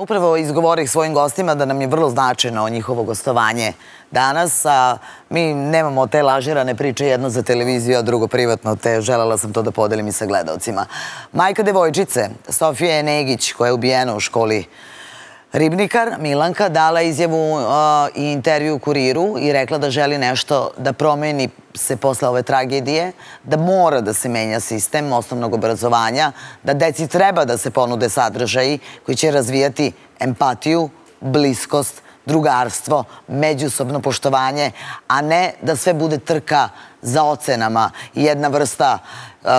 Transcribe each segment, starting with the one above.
Upravo izgovorih svojim gostima da nam je vrlo značajno njihovo gostovanje danas, a mi nemamo te lažirane priče, jedno za televiziju, a drugo privatno, te želela sam to da podelim i sa gledalcima. Majka devojčice, Sofija Enegić, koja je ubijena u školi Ribnikar, Milanka, dala izjavu i intervju kuriru i rekla da želi nešto da promeni se posle ove tragedije, da mora da se menja sistem osnovnog obrazovanja, da deci treba da se ponude sadržaji koji će razvijati empatiju, bliskost, drugarstvo, međusobno poštovanje, a ne da sve bude trka za ocenama i jedna vrsta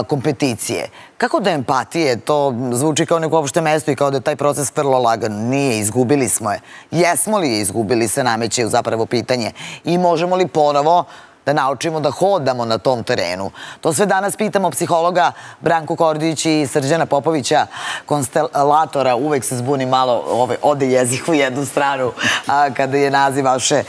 kompeticije. Kako da empatije, to zvuči kao neko opšte mesto i kao da je taj proces vrlo lagan. Nije, izgubili smo je. Jesmo li je izgubili, se nameće u zapravo pitanje. I možemo li ponovo da naučimo da hodamo na tom terenu. To sve danas pitamo psihologa Branku Kordić i Srđana Popovića, konstelatora. Uvek se zbuni malo, ode jezik u jednu stranu kada je naziv vaše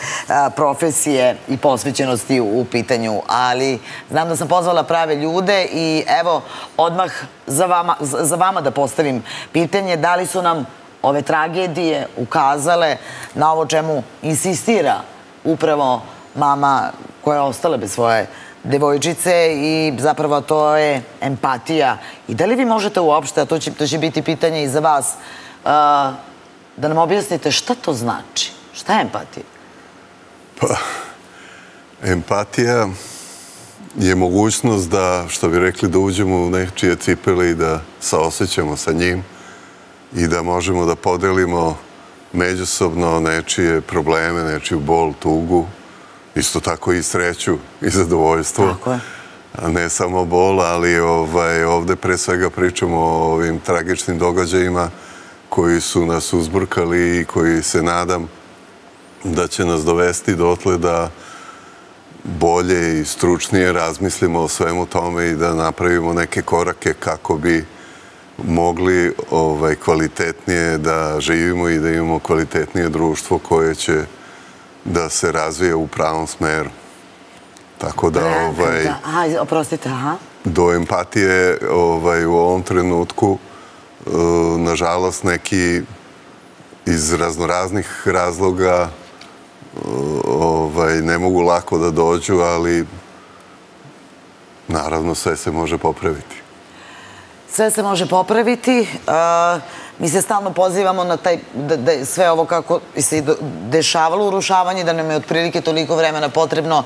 profesije i posvećenosti u pitanju. Ali znam da sam pozvala prave ljude i evo, odmah za vama da postavim pitanje. Da li su nam ove tragedije ukazale na ovo čemu insistira upravo mama koja je ostala bez svoje devojčice i zapravo to je empatija. I da li vi možete uopšte, a to će biti pitanje i za vas, uh, da nam objasnite šta to znači? Šta je empatija? Pa, empatija je mogućnost da, što bi rekli, da uđemo u nečije cipele i da saosećamo sa njim i da možemo da podelimo međusobno nečije probleme, nečiju bol, tugu, isto tako i sreću i zadovoljstvo. Tako je. Ne samo bol, ali ovaj, ovde pre svega pričamo o ovim tragičnim događajima koji su nas uzburkali i koji se nadam da će nas dovesti dotle da bolje i stručnije razmislimo o svemu tome i da napravimo neke korake kako bi mogli ovaj, kvalitetnije da živimo i da imamo kvalitetnije društvo koje će da se razvije u pravom smeru. Tako da, ovaj... Aha, oprostite, aha. Do empatije ovaj, u ovom trenutku, e, nažalost, neki iz raznoraznih razloga e, ovaj, ne mogu lako da dođu, ali naravno sve se može popraviti. Sve se može popraviti. Uh mi se stalno pozivamo na taj, da sve ovo kako se dešavalo urušavanje, da nam je otprilike toliko vremena potrebno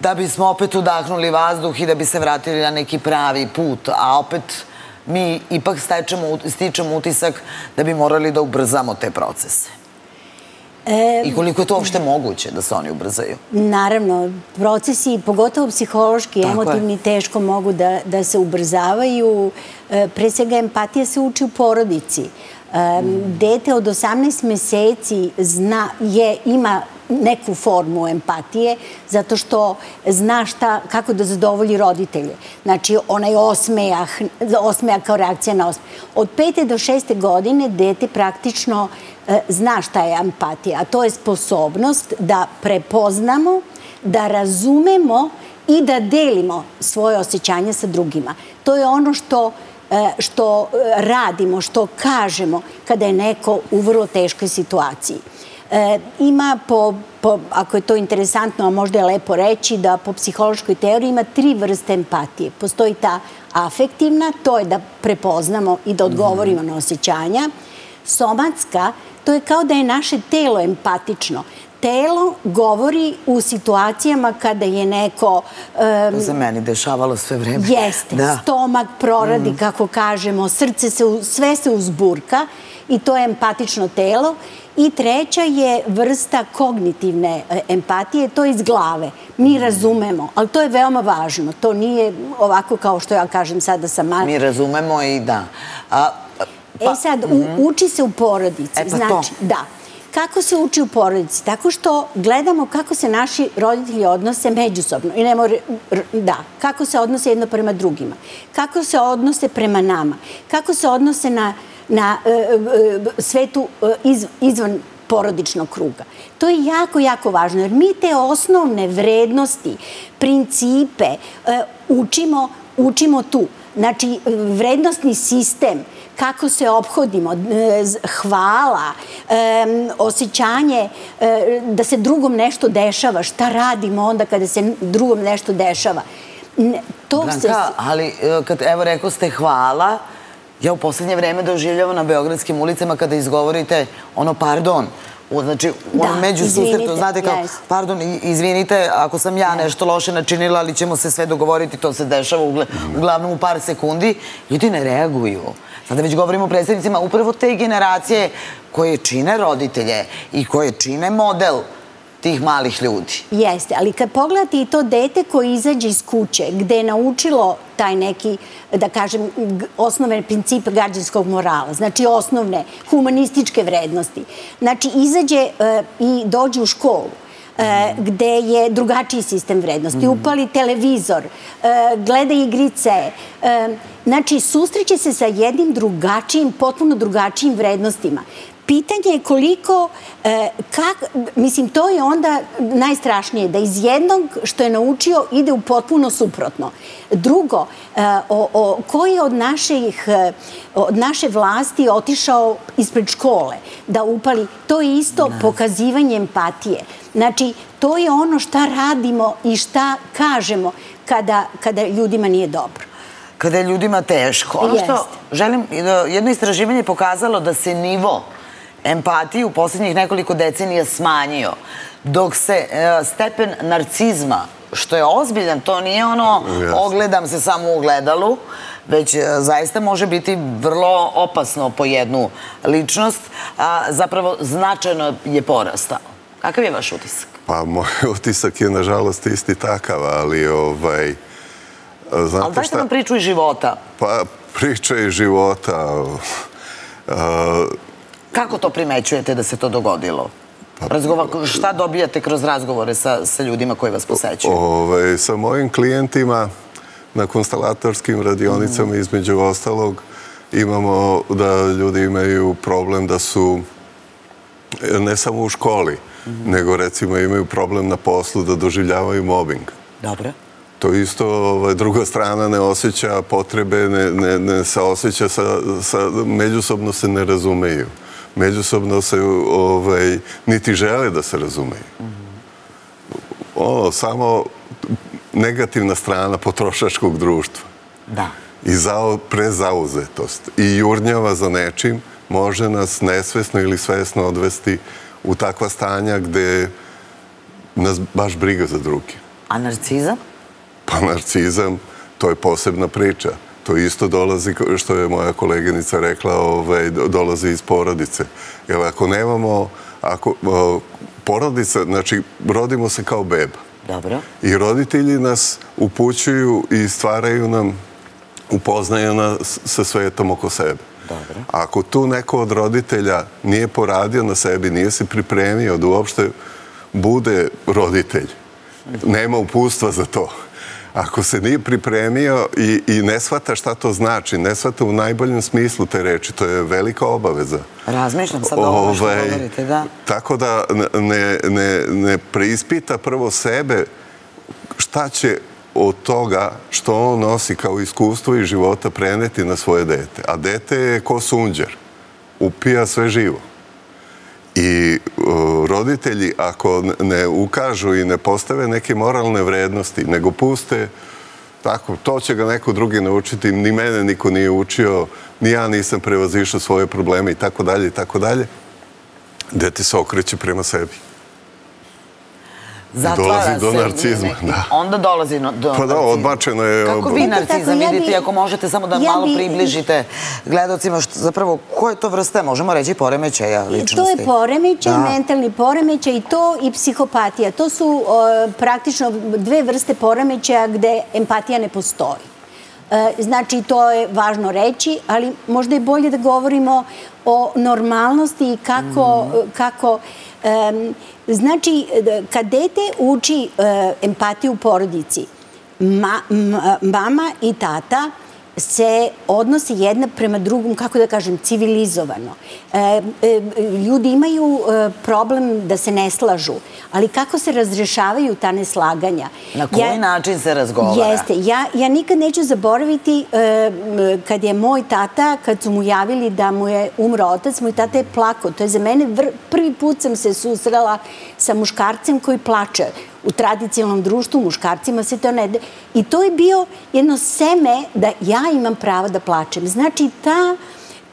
da bismo opet udahnuli vazduh i da bi se vratili na neki pravi put, a opet mi ipak stičemo utisak da bi morali da ubrzamo te procese. I koliko je to uopšte moguće da se oni ubrzaju? Naravno, procesi, pogotovo psihološki, emotivni, teško mogu da se ubrzavaju. E, pre svega, empatija se uči u porodici. Dete od 18 meseci ima neku formu empatije, zato što zna šta, kako da zadovolji roditelje. Znači, onaj osmejah, osmejah kao reakcija na osmejah. Od pete do šeste godine dete praktično e, zna šta je empatija, a to je sposobnost da prepoznamo, da razumemo i da delimo svoje osjećanje sa drugima. To je ono što E, što e, radimo, što kažemo kada je neko u vrlo teškoj situaciji. E, ima, ako je to interesantno, a možda je lepo reći, da po psihološkoj teoriji ima tri vrste empatije. Postoji ta afektivna, to je da prepoznamo i da odgovorimo na osjećanja. Somatska, to je kao da je naše telo empatično. Telo govori u situacijama kada je neko... To se meni dešavalo sve vreme. Jeste, stomak proradi, mm. kako kažemo, srce se, sve se uzburka i to je empatično telo. I treća je vrsta kognitivne e, empatije, to je iz glave. Mi razumemo, ali to je veoma važno. To nije ovako kao što ja kažem sada sa Markom. Mi razumemo i da. E pa, sad, mhm. uči se u porodici. E pa to. Znači, da. Kako se uči u porodici? Tako što gledamo kako se naši roditelji odnose međusobno. I ne more, da, kako se odnose jedno prema drugima. Kako se odnose prema nama. Kako se odnose na na e, e, e svetu e, izvan porodičnog kruga. To je jako, jako važno, jer mi te osnovne vrednosti, principe e, učimo tu. Znači, vrednostni sistem kako se obhodimo, hvala, osjećanje da se drugom nešto dešava, šta radimo onda kada se drugom nešto dešava. Branka, ali kad evo rekao ste hvala, ja u posljednje vreme doživljavam na Beogradskim ulicama kada izgovorite ono pardon, Znači, u onom među susretu, znate kao, pardon, izvinite, ako sam ja nešto loše načinila, ali ćemo se sve dogovoriti, to se dešava uglavnom u par sekundi, ljudi ne reaguju. Sada već govorimo o predstavnicima upravo te generacije koje čine roditelje i koje čine model tih malih ljudi. Jeste, ali kad pogledate i to dete koje izađe iz kuće, gde je naučilo taj neki, da kažem, osnovne principe gađanskog morala, znači osnovne humanističke vrednosti, znači izađe e, i dođe u školu, e, gde je drugačiji sistem vrednosti, mhm. upali televizor, e, gleda igrice, znači susreće se sa jednim drugačijim, potpuno drugačijim vrednostima pitanje je koliko, e, mislim, to je onda najstrašnije, da iz jednog što je naučio ide u potpuno suprotno. Drugo, e, koji je od naših, e, od naše vlasti otišao ispred škole da upali, to je isto pokazivanje empatije. Znači, to je ono šta radimo i šta kažemo kada ljudima nije dobro. Kada je ljudima teško. Ono što želim, jedno istraživanje je pokazalo da se nivo empatiju u posljednjih nekoliko decenija smanjio, dok se e, stepen narcizma, što je ozbiljan, to nije ono ogledam se samo u gledalu, već e, zaista može biti vrlo opasno po jednu ličnost, a zapravo značajno je porastao. Kakav je vaš utisak? Pa, moj utisak je, nažalost, isti takav, ali ovaj... Ali dajte nam priču iz života. Pa, priča iz života... Kako to primećujete da se to dogodilo? Pa- šta dobijate kroz razgovore sa ljudima koji vas posećuju? Ovaj, sa mojim klijentima na konstalatorskim radionicama mhm. između ostalog imamo da ljudi imaju problem da su ne samo u školi, mhm. nego recimo imaju problem na poslu da doživljavaju mobbing. Dobro. To isto ovaj, druga strana ne osjeća potrebe, ne se osjeća, međusobno se ne razumeju međusobno se ovaj, niti žele da se razumeju. Ono, samo negativna strana potrošačkog društva. Da. I prezauzetost. I jurnjava za nečim može nas nesvesno ili svesno odvesti u takva stanja gde nas baš briga za druge. A narcizam? Pa narcizam, to je posebna priča to isto dolazi, što je moja koleginica rekla, ovaj, dolazi iz porodice. Jer ako nemamo, ako porodica, znači, rodimo se kao beba. Dobro. I roditelji nas upućuju i stvaraju nam, upoznaju nas sa svetom oko sebe. Dobro. Ako tu neko od roditelja nije poradio na sebi, nije se pripremio da uopšte bude roditelj, nema upustva za to ako se nije pripremio i ne shvata šta to znači, ne shvata u najboljem smislu te reči, to je velika obaveza. Razmišljam sad ovo što ovaj, govorite, da. Tako da ne preispita prvo sebe šta će od toga što on nosi kao iskustvo i života preneti na svoje dete. A dete je ko sunđer, upija sve živo. I e, roditelji, ako ne ukažu i ne postave neke moralne vrednosti, nego puste, tako, to će ga neko drugi naučiti, ni mene niko nije učio, ni ja nisam prevazišao svoje probleme i tako dalje i tako dalje, dete se okreće prema sebi. Dolazi do narcizma, da. Onda dolazi do Pa da, odbačeno je... Kako vi narcizam vidite, ako možete samo da malo približite gledalcima, zapravo, koje to vrste, možemo reći, poremećaja ličnosti? To je poremećaj, mentalni poremećaj i to i psihopatija. To su praktično dve vrste poremećaja gde empatija ne postoji. E, znači, to je važno reći, ali možda je bolje da govorimo o normalnosti i kako Znači, kad dete uči e, empatiju u porodici, mama i tata se odnose jedna prema drugom, kako da kažem, civilizovano. E, e, ljudi imaju e, problem da se ne slažu, ali kako se razrešavaju ta neslaganja? Na koji način se razgovara? Jeste. Ja nikad neću zaboraviti kad je moj tata, kad su mu javili da mu je umro otac, moj tata je plakao. To je za mene prvi put sam se susrela sa muškarcem koji plače u tradicionalnom društvu, muškarcima se to ne... I to je bio jedno seme da ja imam pravo da plačem. Znači, ta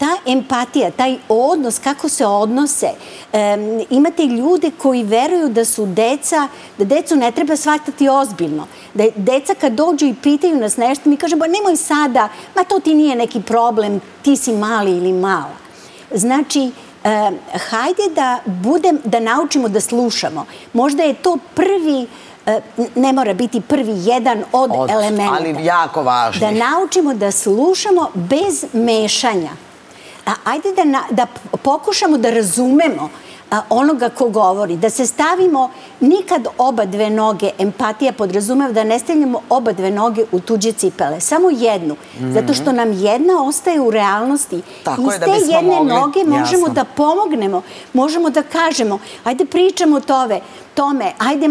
ta empatija, taj odnos, kako se odnose. Imate ljude koji veruju da su deca, da decu ne treba shvatati ozbiljno. Da deca kad dođu i pitaju nas nešto, mi kažemo, nemoj sada, ma to ti nije neki problem, ti si mali ili mala. Znači, hajde da budem, da naučimo da slušamo. Možda je to prvi, ne mora biti prvi jedan od elementa. Ali jako važnih. Da naučimo da slušamo bez mešanja. Ajde da pokušamo da razumemo onoga ko govori, da se stavimo nikad oba dve noge, empatija podrazumeva da ne stavljamo oba dve noge u tuđe cipele, samo jednu, zato što nam jedna ostaje u realnosti. Iz te jedne noge možemo da pomognemo, možemo da kažemo, ajde pričamo o tome, tome, ajde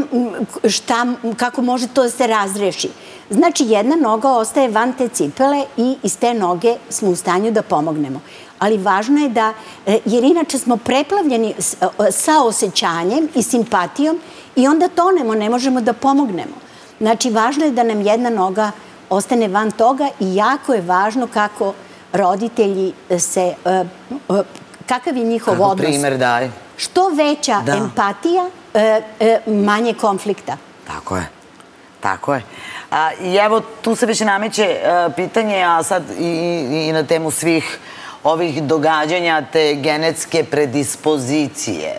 šta, kako može to da se razreši. Znači, jedna noga ostaje van te cipele i iz te noge smo u stanju da pomognemo ali važno je da, e, jer inače smo preplavljeni e, sa osjećanjem i simpatijom i onda tonemo, ne možemo da pomognemo. Znači, važno je da nam jedna noga ostane van toga i jako je važno kako roditelji se, e, kakav je njihov odnos. Kako primer daje. Što veća empatija, manje konflikta. Tako je. Tako je. I evo, tu se već nameće pitanje, a sad i na temu svih ovih događanja te genetske predispozicije.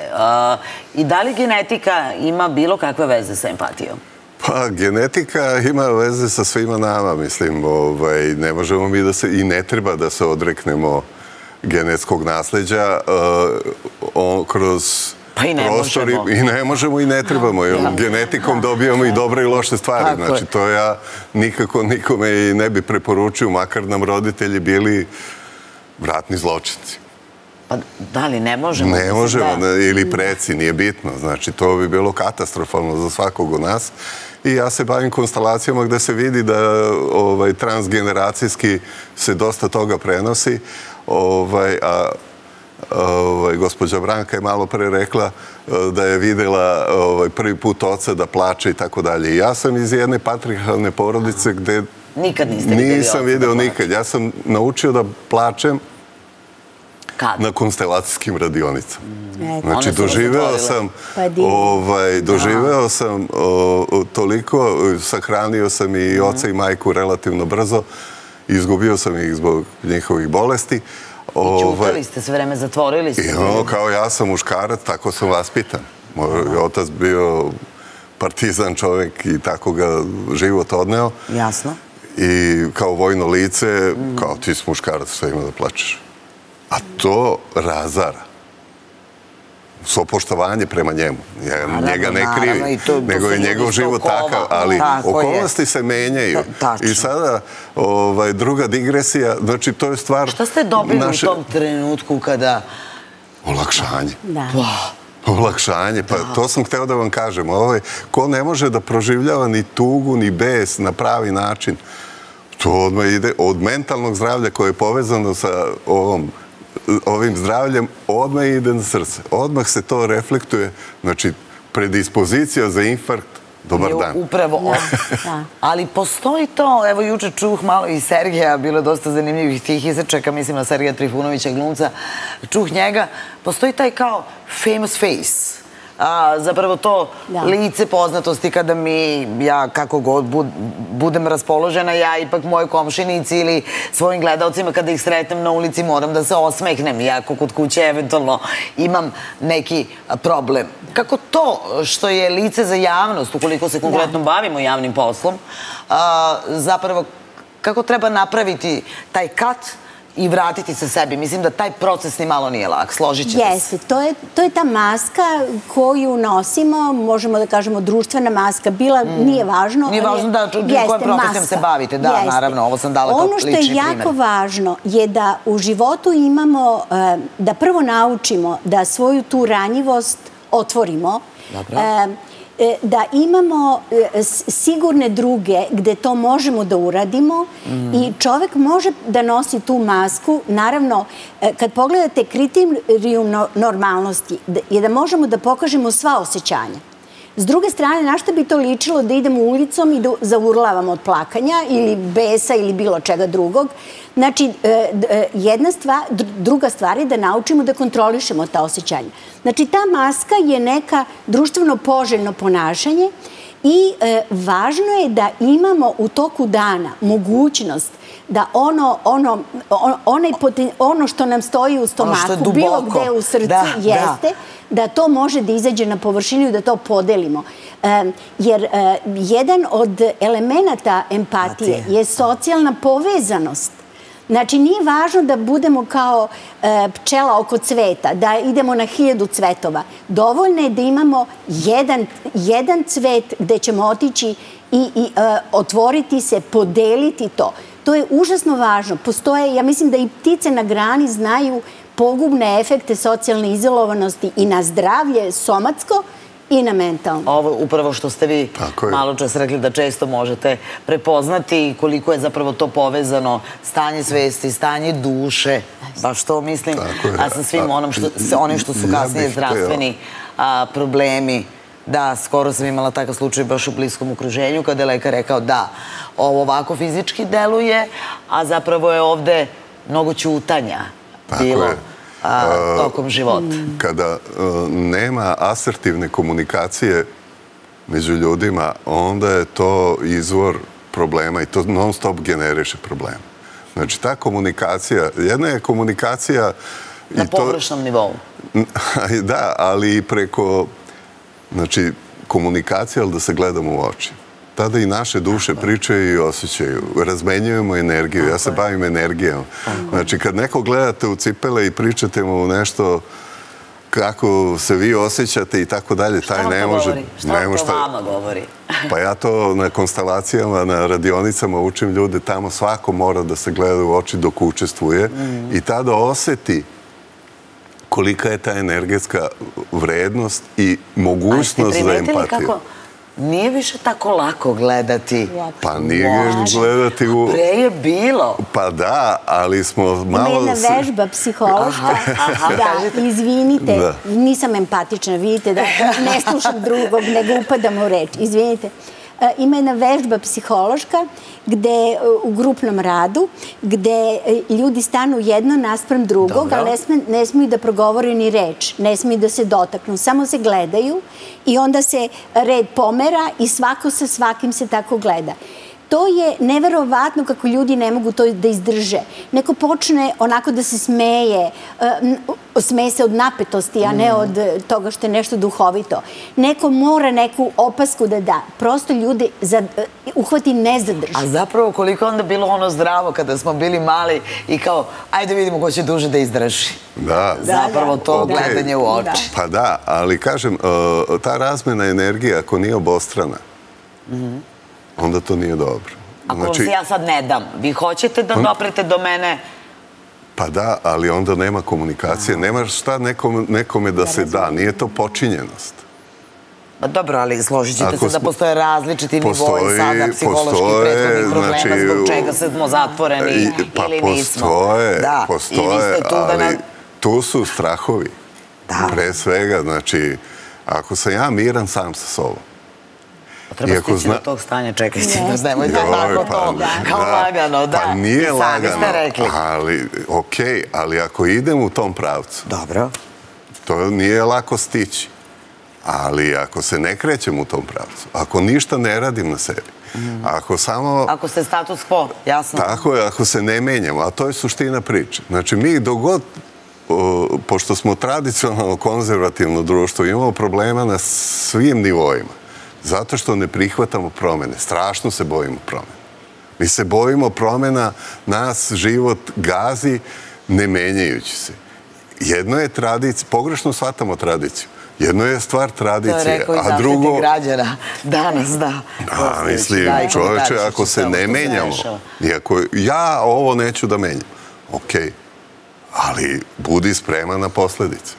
I da li genetika ima bilo kakve veze sa empatijom? Pa, genetika ima veze sa svima nama, mislim. Ovaj, ne možemo mi da se, i ne treba da se odreknemo genetskog nasljeđa kroz pa i ne možemo. I ne možemo i ne trebamo. Genetikom dobijamo i dobre i loše stvari. Znači, to ja nikako nikome i ne bi preporučio, makar nam roditelji bili vratni zločinci. Pa da li ne možemo? Ne možemo, ili preci, nije bitno. Znači, to bi bilo katastrofalno za svakog od nas. I ja se bavim konstalacijama gde se vidi da ovaj, transgeneracijski se dosta toga prenosi. Ovaj, a ovaj, gospođa Branka je malo pre rekla eh, da je videla ovaj, prvi put oca da plače i tako dalje. Ja sam iz jedne patrihalne porodice gde Nikad niste vidjeli Nisam video nikad. Ja sam naučio da plačem na konstelacijskim radionicama. Mm. Znači, doživeo sam pa ovaj, doživeo sam toliko, sahranio sam i mhm. oca i majku relativno brzo, izgubio sam ih zbog njihovih bolesti. I čutali ovaj, ste sve vreme, zatvorili ste. Kao ja sam muškarac, tako sam vaspitan. Moj otac bio partizan čovjek i tako ga život odneo. Jasno. I kao vojno lice, kao ti si muškarac, sve ima da plačeš. A to razara. So poštovanje prema njemu. Njega ne krivi, nego je njegov život takav. Ali okolnosti se menjaju. I sada ovaj, druga digresija, znači to je stvar... Šta ste dobili u tom trenutku kada... Olakšanje. Da. Olakšanje, pa to sam hteo da vam kažem. Ovaj, ko ne može da proživljava ni tugu, ni bes na pravi način, to odmah ide od mentalnog zdravlja koje je povezano sa ovom ovim zdravljem odmah ide na srce. Odmah se to reflektuje. Znači, predispozicija za infarkt, dobar dan. Upravo on. Ali postoji to, evo juče čuh malo i Sergeja, bilo je dosta zanimljivih tih izrečaka, mislim na Sergeja Trifunovića glumca, čuh njega, postoji taj kao famous face zapravo to lice poznatosti kada mi, ja kako god budem raspoložena, ja ipak moje komšinici ili svojim gledalcima kada ih sretnem na ulici moram da se osmehnem, iako kod kuće eventualno imam neki problem. Kako to što je lice za javnost, ukoliko se konkretno bavimo javnim poslom, zapravo kako treba napraviti taj kat i vratiti se sebi. Mislim da taj proces ni malo nije lak. Složit ćete se. Jeste. To je, to je ta maska koju nosimo, možemo da kažemo društvena maska. Bila, mm. nije važno. Nije važno da kojom profesijom se bavite. Da, jeste. naravno, ovo sam dala kao lični primjer. Ono što je jako važno je da u životu imamo, eh, da prvo naučimo da svoju tu ranjivost otvorimo. Dobro. E, E, E, da imamo e, sigurne druge gde to možemo da uradimo i čovek može da nosi tu masku. Naravno, e, kad pogledate kriterijum normalnosti, je da možemo da pokažemo sva osjećanja. S druge strane, na što bi to ličilo da idemo ulicom i da zaurlavamo od plakanja ili besa ili bilo čega drugog? Znači, e, e, jedna stvar, druga stvar je da naučimo da kontrolišemo ta osjećanja. Znači, ta maska je neka društveno poželjno ponašanje i e, važno je da imamo u toku dana mogućnost da ono, ono, onaj ono što nam stoji u stomaku, bilo gde u srcu, jeste, da to može da izađe na površinu i da to podelimo. Jer jedan od elemenata empatije je socijalna povezanost. Znači, nije važno da budemo kao e, pčela oko cveta, da idemo na hiljadu cvetova. Dovoljno je da imamo jedan cvet gde ćemo otići i e, otvoriti se, podeliti to. To je užasno važno. Postoje, ja mislim da i ptice na grani znaju pogubne efekte socijalne izolovanosti i na zdravlje somatsko, i na mentalno. Ovo upravo što ste vi malo čas rekli da često možete prepoznati koliko je zapravo to povezano stanje svesti, stanje duše, baš to mislim, a sa svim onim što su kasnije zdravstveni problemi. Da, skoro sam imala takav slučaj baš u bliskom okruženju kada je lekar rekao da ovo ovako fizički deluje, a zapravo je ovde mnogo ćutanja bilo tokom života. Kada nema asertivne komunikacije među ljudima, onda je to izvor problema i to non stop generiše problema. Znači, ta komunikacija, jedna je komunikacija... Na površnom nivou. Da, ali i preko Znači, komunikacija, ali da se gledamo u oči. Tada i naše duše pričaju i osjećaju. Razmenjujemo energiju. Ja se bavim energijom. Znači, kad neko gledate u cipele i pričate mu nešto kako se vi osjećate i tako dalje, taj ne može... Šta vam to vama govori? Pa ja to na konstalacijama, na radionicama učim ljude, tamo svako mora da se gleda u oči dok učestvuje i tada osjeti kolika je ta energetska vrednost i mogućnost za empatiju. Nije više tako lako gledati. Pa nije gledati u... Pre je bilo. Pa da, ali smo malo... Ima jedna vežba psihološka. Da, izvinite, nisam empatična, vidite da ne slušam drugog, nego upadam u reč. Izvinite. E, ima jedna vežba psihološka gde e, u grupnom radu, gde e, ljudi stanu jedno naspram drugog, ali ne smiju da progovore ni reč, ne smiju da se dotaknu, samo se gledaju i onda se red pomera i svako sa svakim se tako gleda to je neverovatno kako ljudi ne mogu to da izdrže. Neko počne onako da se smeje, smeje se od napetosti, a ne mm. od toga što je nešto duhovito. Neko mora neku opasku da da. Prosto ljudi e, uhvati nezadrži. A zapravo koliko onda bilo ono zdravo kada smo bili mali i kao, ajde vidimo ko će duže da izdrži. Da. Zapravo to gledanje u oči. Pa da, ali kažem, e, ta razmena energije, ako nije obostrana, mhm onda to nije dobro. Ako vam znači- se ja sad ne dam, vi hoćete da doprete do mene? Pa da, ali onda nema komunikacije. Nema šta nekome da se da. Nije to počinjenost. Pa dobro, ali složit ćete se da postoje različiti nivoji sada psiholoških prethodnih problema znači, zbog čega smo zatvoreni pa ili nismo. Pa postoje, postoje, ali tu su strahovi. Pre svega, znači, ako sam ja miran sam sa sobom, Treba stići do tog stanja, čekajte, nemojte tako pa to, kao lagano, da. Pa nije lagano, ali, okej, ali ako idem u tom pravcu, Dobro. to nije lako stići. Ali ako se ne krećem u tom pravcu, ako ništa ne radim na sebi, mm. ako samo... Ako ste status quo, jasno. Tako je, ako se ne menjamo, a to je suština priče. Znači, mi dogod, pošto smo tradicionalno konzervativno društvo, imamo problema na svim nivoima. Zato što ne prihvatamo promene. Strašno se bojimo promene. Mi se bojimo promjena, nas život gazi ne menjajući se. Jedno je tradicija, pogrešno shvatamo tradiciju. Jedno je stvar tradicije, To je rekao i a drugo... građana. Danas, da. A, mislim, čovječe, ako se ne menjamo, iako ja ovo neću da menjam, okej, ali budi spreman na posljedice.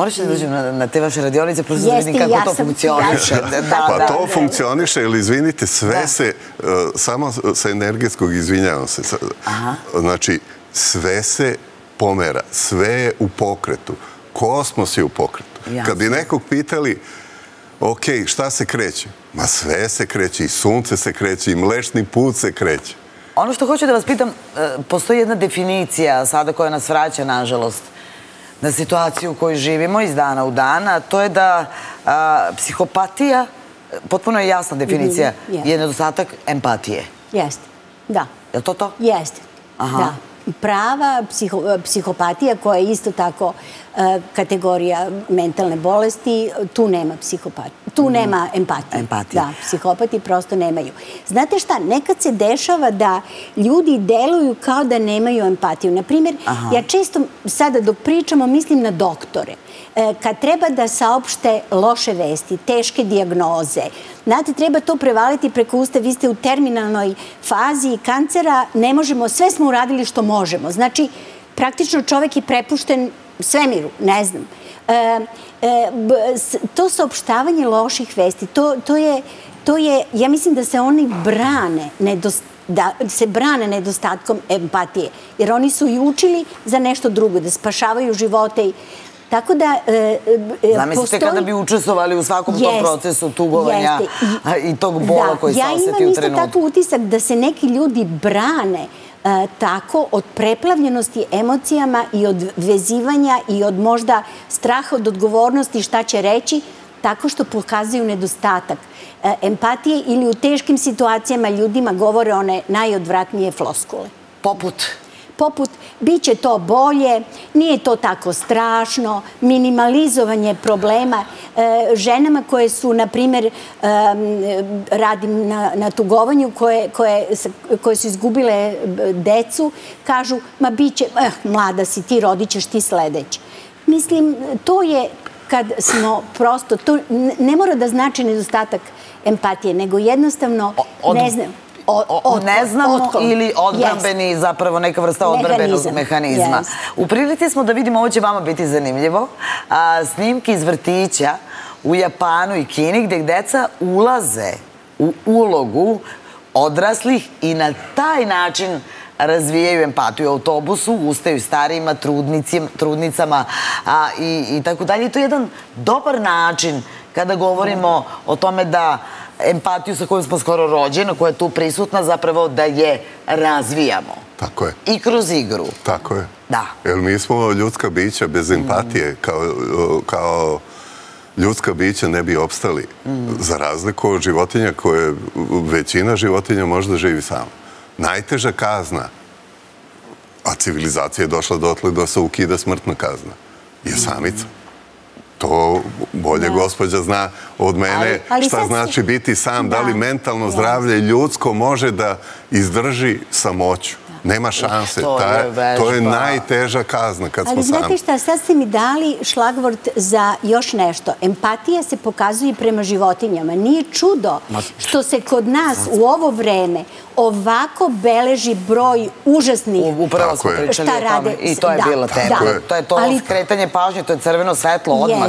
Moraš da dođem na te vaše radionice, prosto da vidim kako to funkcioniše. Pa to funkcioniše, ili izvinite, sve se, e, samo sa energetskog izvinjavam se, znači, sve se pomera, sve je u pokretu, kosmos je u pokretu. Kad bi nekog pitali, ok, šta se kreće? Ma sve se kreće, i sunce se kreće, i mlečni put se kreće. Ono što hoću da vas pitam, e, postoji jedna definicija sada koja nas vraća, nažalost, na situaciju u kojoj živimo iz dana u dana, to je da psihopatija, potpuno je jasna definicija, mhm, je nedostatak empatije. Jeste, da. Je li to to? Jeste, da. Prava psihopatija koja je isto tako kategorija mentalne bolesti, tu nema psihopatije. Tu mhm. nema empatije. Empatije. Da, psihopati prosto nemaju. Znate šta, nekad se dešava da ljudi deluju kao da nemaju empatiju. Naprimjer, ja često sada dok pričamo mislim na doktore. E, kad treba da saopšte loše vesti, teške diagnoze, znate, treba to prevaliti preko usta, vi ste u terminalnoj fazi kancera, ne možemo, sve smo uradili što možemo. Znači, praktično čovek je prepušten svemiru, ne znam. E, e, to saopštavanje loših vesti, to je, ja mislim da se oni brane, da se brane nedostatkom empatije, jer oni su i učili za nešto drugo, da spašavaju živote i Tako da... E, Zamislite kada bi učestvovali u svakom tom procesu tugovanja i tog bola koji se osjeti u trenutku. Ja imam isto tako utisak da se neki ljudi brane E, tako od preplavljenosti emocijama i od vezivanja i od možda straha od odgovornosti šta će reći, tako što pokazuju nedostatak e, empatije ili u teškim situacijama ljudima govore one najodvratnije floskule. Poput? Poput bit će to bolje, nije to tako strašno, minimalizovanje problema. E, ženama koje su, na primjer, radim na tugovanju, koje su izgubile decu, kažu, ma bit će, eh, mlada si ti, rodit ćeš ti sledeći. Mislim, to je kad smo prosto, to ne mora da znači nedostatak empatije, nego jednostavno, ne znam, ne znamo ili odbrambeni, zapravo neka vrsta odbrambenog mehanizma. U prilici smo da vidimo, ovo će vama biti zanimljivo, snimki iz vrtića u Japanu i Kini gdje deca ulaze u ulogu odraslih i na taj način razvijaju empatiju. U autobusu, ustaju starijima, trudnicama i tako dalje. To je jedan dobar način kada govorimo o tome da empatiju sa kojom smo skoro rođeni, koja je tu prisutna, zapravo da je razvijamo. Tako je. I kroz igru. Tako je. Da. Jer mi smo ljudska bića bez empatije, kao ljudska bića ne bi opstali. Za razliku od životinja koje većina životinja možda živi sama. Najteža kazna, a civilizacija je došla dotle da se ukida smrtna kazna, je samica. To bolje gospođa zna od mene šta znači biti sam, da li mentalno zdravlje ljudsko može da izdrži samoću. Nema šanse. To je najteža kazna kad smo sami. Ali znate šta, sad ste mi dali šlagvort za još nešto. Empatija se pokazuje prema životinjama. Nije čudo što se kod nas u ovo vreme ovako beleži broj užasnih Upravo smo pričali o tome i to je bila tema. To je to skretanje pažnje, to je crveno svetlo odmah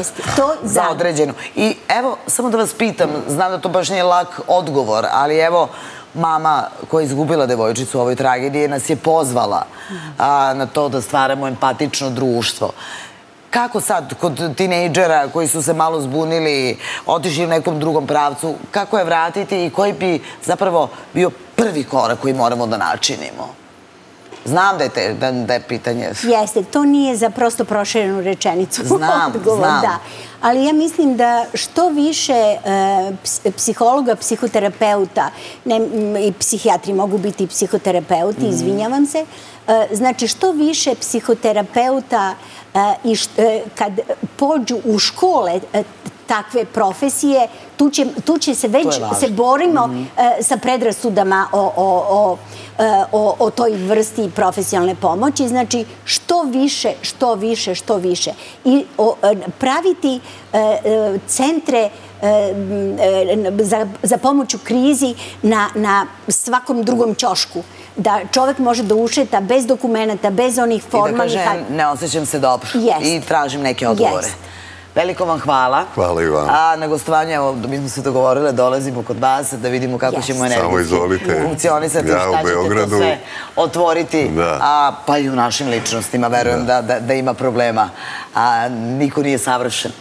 za određenu. I evo, samo da vas pitam, znam da to baš nije lak odgovor, ali evo, mama koja je izgubila devojčicu u ovoj tragediji nas je pozvala na to da stvaramo empatično društvo. Kako sad, kod tinejdžera koji su se malo zbunili, otišli u nekom drugom pravcu, kako je vratiti i koji bi zapravo bio prvi korak koji moramo da načinimo? Znam da je pitanje... Jeste, to nije za prosto proširenu rečenicu. Znam, znam. Ali ja mislim da što više e, psihologa, psihoterapeuta i psihijatri mogu biti psihoterapeuti, mhm. izvinjavam se, e, znači što više psihoterapeuta e, kad pođu u škole takve profesije. Tu će se već, se borimo mhm. sa predrasudama o o toj vrsti profesionalne pomoći. Znači, što više, što više, što više. I praviti centre za pomoć u krizi na svakom drugom čošku. Da čovek može da ušeta bez dokumenta, bez onih formalnih... I da kaže, ne osjećam se dobro i tražim neke odgovore. Veliko vam hvala. Hvala i vam. A na gostovanju, evo, mi smo se dogovorile, dolazimo kod vas da vidimo kako ćemo energijski funkcionisati, šta ćete to sve otvoriti, pa i u našim ličnostima, verujem da ima problema. A niko nije savršen.